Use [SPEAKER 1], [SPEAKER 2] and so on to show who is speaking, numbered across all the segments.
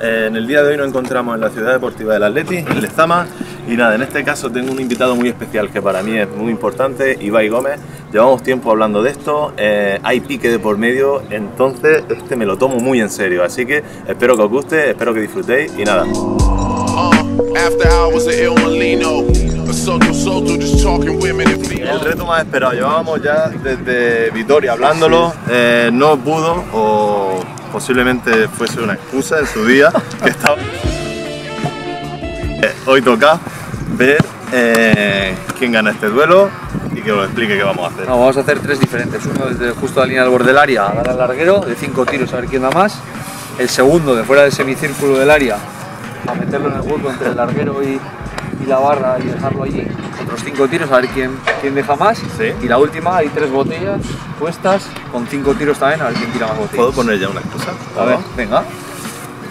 [SPEAKER 1] Eh, en el día de hoy nos encontramos en la ciudad deportiva del Atleti, en Lezama. Y nada, en este caso tengo un invitado muy especial que para mí es muy importante, Ibai Gómez. Llevamos tiempo hablando de esto, eh, hay pique de por medio, entonces este me lo tomo muy en serio. Así que espero que os guste, espero que disfrutéis y nada. El reto más esperado, llevábamos ya desde Vitoria hablándolo, eh, no pudo o posiblemente fuese una excusa en su día que estaba... Eh, hoy toca ver eh, quién gana este duelo y que os explique qué vamos a hacer.
[SPEAKER 2] No, vamos a hacer tres diferentes. Uno desde justo la línea del borde del área a dar al larguero, de cinco tiros a ver quién da más. El segundo de fuera del semicírculo del área a meterlo en el hueco entre el larguero y la barra y dejarlo allí. Otros cinco tiros a ver quién, quién deja más.
[SPEAKER 1] Sí.
[SPEAKER 2] Y la última, hay tres botellas puestas con cinco tiros también a ver quién tira más botellas.
[SPEAKER 1] ¿Puedo poner ya una excusa?
[SPEAKER 2] A ver, venga.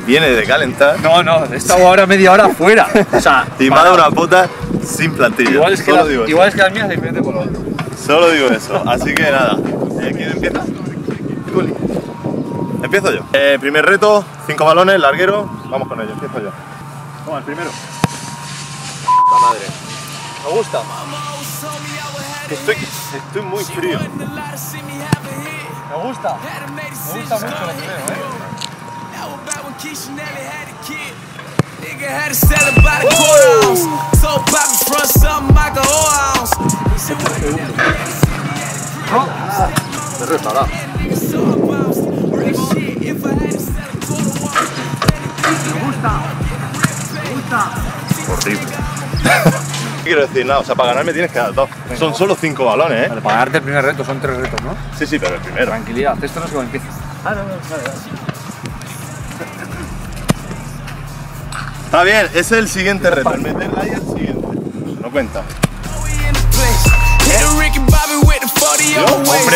[SPEAKER 1] Viene de calentar
[SPEAKER 2] No, no, he estado ahora media hora fuera. O sea,
[SPEAKER 1] y me ha dado una pota sin plantilla.
[SPEAKER 2] igual es que,
[SPEAKER 1] Solo
[SPEAKER 2] la-
[SPEAKER 1] digo eso.
[SPEAKER 2] igual es que las mías diferente por lo otro.
[SPEAKER 1] Solo digo eso. Así que nada, eh, ¿quién empieza? Juli. Empiezo yo. Eh, primer reto, cinco balones, larguero. Vamos con ello, empiezo yo. Toma, el primero. La madre.
[SPEAKER 2] ¿Me gusta?
[SPEAKER 1] Estoy, estoy muy frío.
[SPEAKER 2] Me gusta. Me gusta mucho lo que veo, ¿eh?
[SPEAKER 3] To sell
[SPEAKER 1] Quiero decir, nada, o sea, para ganarme tienes que dar dos. Son solo cinco balones, ¿eh?
[SPEAKER 2] Vale, para darte el primer reto son tres retos, ¿no?
[SPEAKER 1] Sí, sí, pero el primero.
[SPEAKER 2] Tranquilidad, esto no es como empieza.
[SPEAKER 1] Está bien, ese es el siguiente reto. El meterla ahí es el siguiente. No cuenta.
[SPEAKER 3] we in the place. Hit a Ricky Bobby with the 40 on the waist.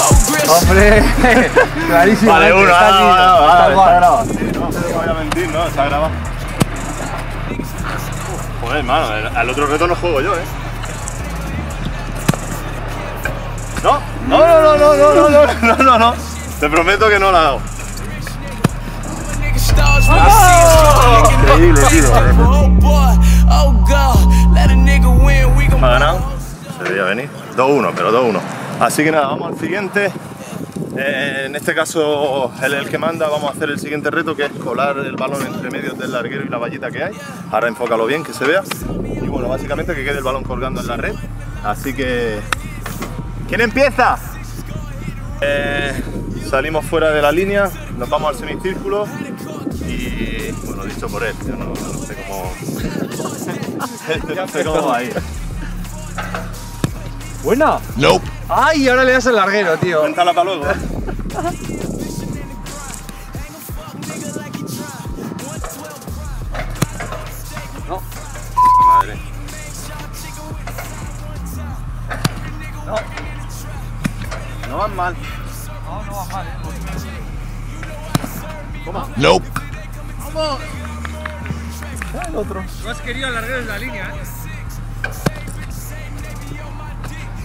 [SPEAKER 1] ¡Hombre!
[SPEAKER 2] ¡Hombre! Clarísimo.
[SPEAKER 1] Vale,
[SPEAKER 2] ¿eh?
[SPEAKER 1] uno,
[SPEAKER 2] Está aquí,
[SPEAKER 1] vale, vale,
[SPEAKER 2] está
[SPEAKER 1] vale, está grabado. Sí, no, no voy a mentir, no, está grabado. Joder, el- al otro reto no juego yo, ¿eh? No, no, no, no, no, no, no, no, no, no, no. Te prometo que no la hago.
[SPEAKER 3] No
[SPEAKER 1] Increíble, tío.
[SPEAKER 3] Oh oh
[SPEAKER 1] Me ha ganado. Se veía venir. 2-1, pero 2-1. Así que nada, vamos al siguiente. Eh, en este caso, es el que manda. Vamos a hacer el siguiente reto que es colar el balón entre medios del larguero y la vallita que hay. Ahora enfócalo bien, que se vea. Y bueno, básicamente que quede el balón colgando en la red. Así que. ¿Quién empieza? Eh, salimos fuera de la línea, nos vamos al semicírculo y. Bueno, dicho por él, yo no, no sé cómo. no sé cómo va a ir.
[SPEAKER 2] Buena.
[SPEAKER 1] Nope.
[SPEAKER 2] ¡Ay! Ahora le das el larguero, tío.
[SPEAKER 1] Cuéntala para luego.
[SPEAKER 2] No.
[SPEAKER 1] Madre. No. No van mal.
[SPEAKER 2] No, no va mal, ¿eh?
[SPEAKER 1] Nope. El otro.
[SPEAKER 2] No has querido larguero en la línea, ¿eh?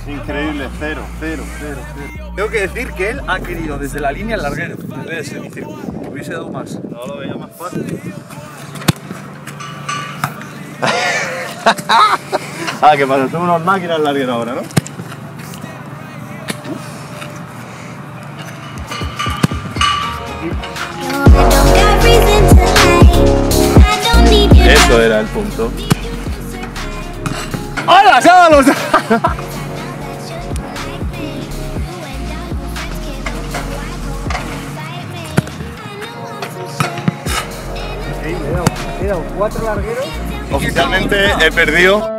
[SPEAKER 1] Increíble, cero, cero, cero, cero.
[SPEAKER 2] Tengo que decir que él ha querido desde la línea el larguero, semicírculo. Hubiese dado más.
[SPEAKER 1] No lo veía más fácil. ah, que pasa, son unas máquinas largueras ahora, ¿no? Eso era el punto.
[SPEAKER 2] ¡Hala! ¡Se cuatro largueros.
[SPEAKER 1] Oficialmente he perdido.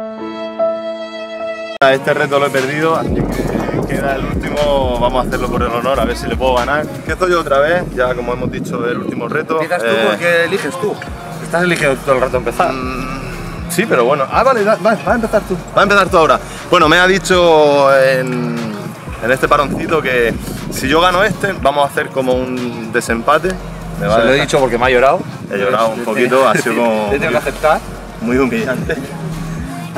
[SPEAKER 1] Este reto lo he perdido, así que queda el último. Vamos a hacerlo por el honor, a ver si le puedo ganar. Empiezo yo otra vez, ya como hemos dicho, el último reto.
[SPEAKER 2] Empiezas tú
[SPEAKER 1] Eh,
[SPEAKER 2] porque eliges tú. Estás eligiendo todo el rato empezar.
[SPEAKER 1] Sí, pero bueno. Ah, vale, va, va a empezar tú. Va a empezar tú ahora. Bueno, me ha dicho en, en este paroncito que si yo gano este, vamos a hacer como un desempate. Me va
[SPEAKER 2] Se lo he dicho porque me ha llorado.
[SPEAKER 1] He llorado un poquito, ha sido como-
[SPEAKER 2] Te tengo que aceptar.
[SPEAKER 1] muy humillante.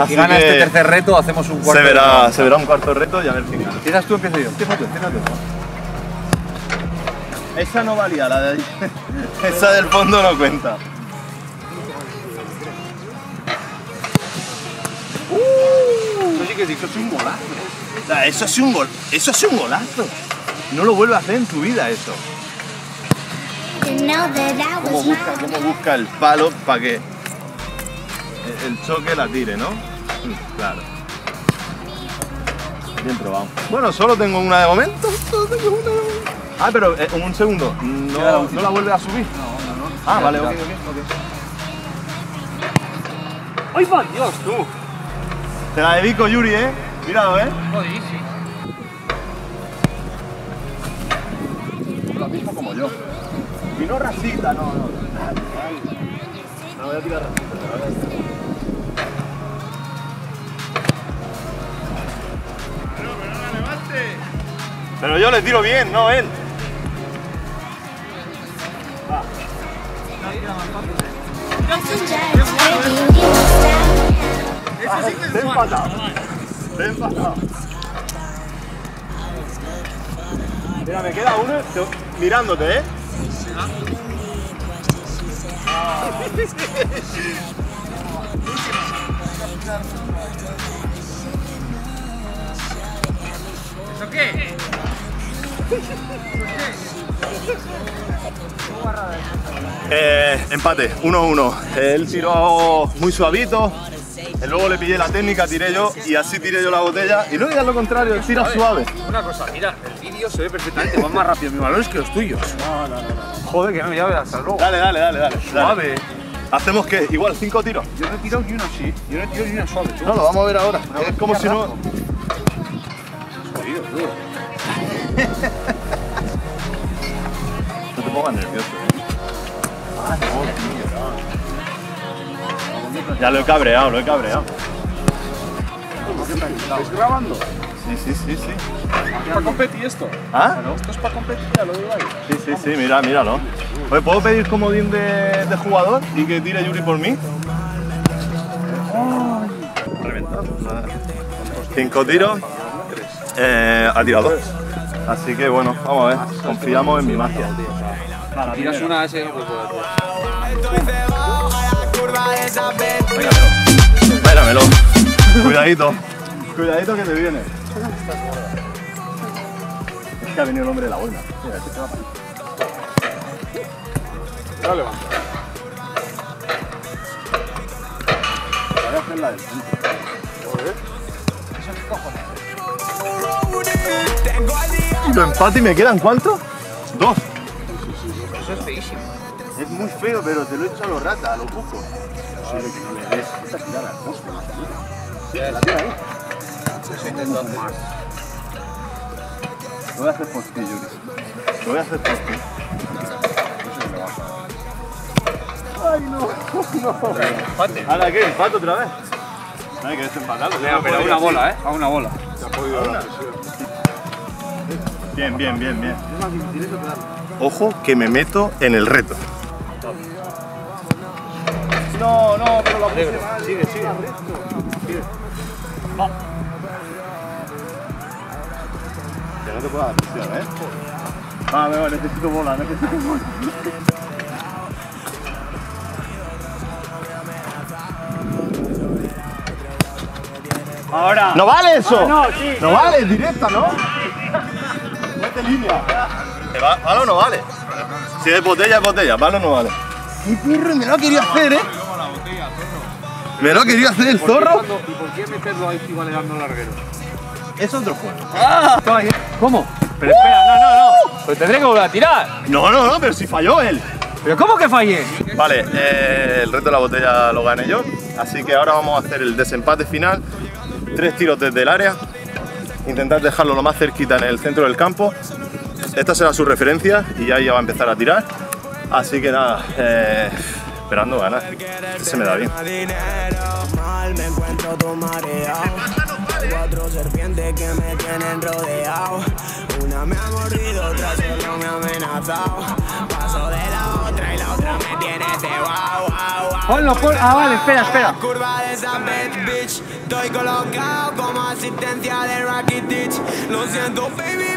[SPEAKER 2] Si gana este tercer reto, hacemos un cuarto.
[SPEAKER 1] se verá,
[SPEAKER 2] ronda.
[SPEAKER 1] se verá un cuarto reto y a ver quién gana.
[SPEAKER 2] Empiezas tú, empiezo yo. Empieza tú, empieza tú.
[SPEAKER 1] Esa no valía, la de ahí. Esa del fondo no cuenta.
[SPEAKER 2] Eso sí que eso es un golazo.
[SPEAKER 1] O sea, eso es un gol, eso es un golazo. No lo vuelves a hacer en tu vida eso. Cómo busca,
[SPEAKER 4] wrong.
[SPEAKER 1] cómo busca el palo para que el- choque la tire, ¿no? Mm, Claro. Bien probado. Bueno, solo tengo una de momento. Solo tengo una de momento. Ah, pero eh, un segundo.
[SPEAKER 2] Queda la
[SPEAKER 1] No. ¿no la vuelves a subir.
[SPEAKER 2] No, no, no.
[SPEAKER 1] Ah, vale, ok, ok, ok.
[SPEAKER 2] ¡Ay, va, Dios, tú!
[SPEAKER 1] Te la dedico, Yuri, ¿eh? Cuidado, ¿eh?
[SPEAKER 2] Joder, sí.
[SPEAKER 1] Lo mismo como yo. Y no rasita, no, no. No voy a tirar rasita, me voy a tirar. Pero, pero no la levante. Pero yo le tiro bien, no él. Te he empatado. Te he empatado. Mira, me queda uno te- mirándote, ¿eh?
[SPEAKER 2] ¿Eso qué?
[SPEAKER 1] Eh, empate, 1-1. Él tiró muy suavito. Luego le pillé la técnica, tiré yo y así tiré yo la botella. Y no digas lo contrario, tira suave.
[SPEAKER 2] Una cosa, mira, el vídeo se ve perfectamente, va más rápido mis balones que los tuyos. No, no, no. Joder, que no me llave hasta luego.
[SPEAKER 1] Dale, dale, dale, dale.
[SPEAKER 2] Suave.
[SPEAKER 1] ¿Hacemos qué? Igual, cinco tiros.
[SPEAKER 2] Yo no he tirado ni una así, yo no he tirado ni una suave. tú.
[SPEAKER 1] No, lo vamos a ver ahora. Es como si no.
[SPEAKER 2] Jodido.
[SPEAKER 1] No te pongas nervioso. Ah, no, tío. Ya lo he cabreado, lo he cabreado.
[SPEAKER 2] ¿Estás grabando?
[SPEAKER 1] Sí, sí, sí, sí.
[SPEAKER 2] ¿Es para competir esto?
[SPEAKER 1] ¿Ah?
[SPEAKER 2] Esto es para competir, ya lo digo ahí.
[SPEAKER 1] Sí, sí, sí, mira, míralo. Oye, ¿puedo pedir comodín de, de jugador y que tire Yuri por mí? Reventado. Cinco tiros, eh, ha tirado dos. Así que bueno, vamos a ver, confiamos en mi magia.
[SPEAKER 2] Tiras una ese,
[SPEAKER 1] Espéramelo. Cuidadito. Cuidadito que te viene. Es que ha venido el hombre de la boina. Mira, este se va para.
[SPEAKER 2] Dale, va.
[SPEAKER 1] Voy a hacer la del centro. ¿Y lo empate y me quedan cuántos? Dos.
[SPEAKER 2] Eso es feísimo.
[SPEAKER 1] Es muy feo, pero te lo he hecho a los ratas, a los bucos. Sí, que no le des. Esta tirada Sí, la tira ahí.
[SPEAKER 2] Eso intento más.
[SPEAKER 1] Lo voy a hacer por ti, Yuri. Lo voy a hacer por ti. Ay, no, no.
[SPEAKER 2] Empate.
[SPEAKER 1] ¿Ahora qué? ¿Empate otra vez? Ay, que desempatarlo.
[SPEAKER 2] Venga, pero a una bola, ¿eh? A una bola.
[SPEAKER 1] Bien, bien, bien, bien. Ojo que me meto en el reto. No, no, pero la puse mal. Sigue, sigue. No. Que no te puedo dar presión, ¿eh? Ah, venga, necesito bola, necesito bola.
[SPEAKER 2] Ahora.
[SPEAKER 1] ¡No vale eso!
[SPEAKER 2] no, sí.
[SPEAKER 1] ¡No vale! ¡Directa, ¿no? Mete línea. ¿Te va- ¿Vale o no vale? Si es botella, es botella. ¿Vale o no vale? ¡Qué perro! Me lo ha querido hacer, ¿eh? Me lo ha querido hacer el zorro.
[SPEAKER 2] ¿Y por qué meterlo ahí si vale dando larguero?
[SPEAKER 1] Es otro juego.
[SPEAKER 2] ¿Cómo? Pero espera, no, no, no. Pues tendré que volver a tirar.
[SPEAKER 1] No, no, no, pero si falló él.
[SPEAKER 2] ¿Pero cómo que fallé?
[SPEAKER 1] Vale, eh, el reto de la botella lo gané yo. Así que ahora vamos a hacer el desempate final. Tres tiros desde el área. Intentar dejarlo lo más cerquita en el centro del campo. Esta será su referencia y ya, ya va a empezar a tirar. Así que nada, eh, esperando ganar. Este se me da bien.
[SPEAKER 5] Cuatro serpientes que me tienen rodeado. Una me ha mordido, otra solo me ha amenazado. Paso de la otra y la otra me tiene wow.
[SPEAKER 2] Ponlo, ponlo. Ah, vale, espera, espera.
[SPEAKER 5] Curva de esa bitch. Estoy colocado como asistencia de Rocky Ditch. Lo siento, baby,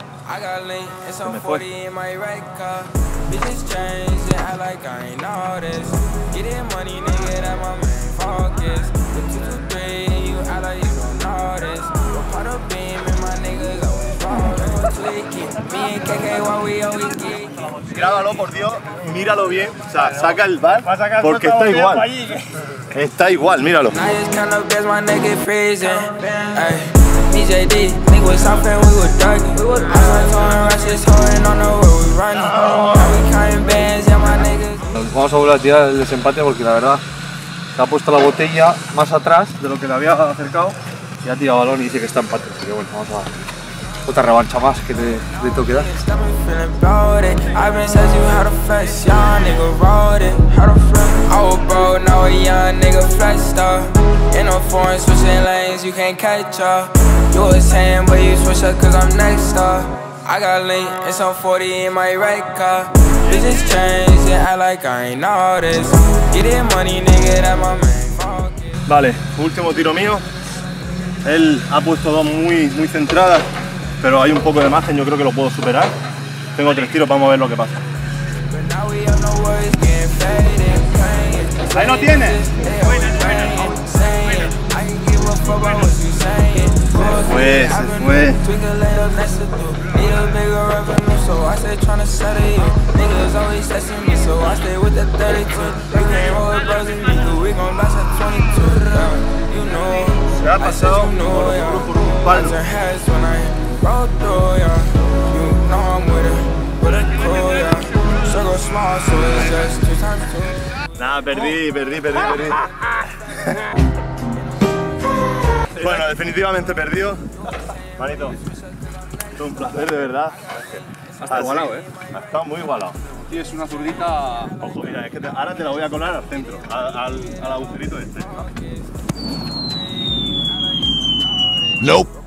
[SPEAKER 3] I. I got link and some 40 in my red car. Bitches change and act like I ain't know this. Get in money, nigga, that my main focus. The 223 and you act like you don't know this. But part of beam and my niggas always rollin', tweaking. Me and KK, why we always geeking.
[SPEAKER 1] Grábalo, por Dios, míralo bien. O sea, saca el bar porque está igual. Está igual, míralo.
[SPEAKER 3] My nigga was and we were ducking. I was throwing rushes, holding on the road, we running. Now we counting bands, yeah, my niggas.
[SPEAKER 2] Vamos a volver a tirar el desempate porque la verdad se ha puesto la botella más atrás de lo que le había acercado y ha tirado balón y dice que está empate. Así que bueno, vamos a otra revancha más que te, te tengo que dar.
[SPEAKER 3] Foreign switching lanes, you can't catch up. You was saying, but you switch up cause I'm next up. I got link and some 40 in my red car. Bitches change and act like I ain't know this. Get in money, nigga, that my focus.
[SPEAKER 1] Vale, último tiro mío. Él ha puesto dos muy, muy centradas, pero hay un poco de margen, yo creo que lo puedo superar. Tengo tres tiros, vamos a ver lo que pasa.
[SPEAKER 3] But now we all know give a fuck about what you saying.
[SPEAKER 1] fue, se fue.
[SPEAKER 3] Twinkle later, next to do. Need a bigger revenue, so I stay tryna settle you. Niggas always testing me, so I stay with the 32. You can't roll with bros and nigga, we gon' blast at 22. Yeah, You know,
[SPEAKER 1] Se ha
[SPEAKER 3] I said
[SPEAKER 1] pasado
[SPEAKER 3] you know,
[SPEAKER 1] por,
[SPEAKER 3] yeah.
[SPEAKER 1] por un
[SPEAKER 3] I
[SPEAKER 1] palo.
[SPEAKER 3] turn heads when I roll through, yeah. You know I'm with it, with a crew, yeah. Circle small, so it's just two times two.
[SPEAKER 1] Nada, perdí, perdí, perdí, perdí. bueno, definitivamente perdido. Manito, es un placer de verdad.
[SPEAKER 2] Ha estado igualado, ¿eh?
[SPEAKER 1] Ha estado muy igualado.
[SPEAKER 2] Tienes una zurdita
[SPEAKER 1] Ojo, mira, es que te- ahora te la voy a colar al centro, al, al, al agujerito este.
[SPEAKER 6] Nope.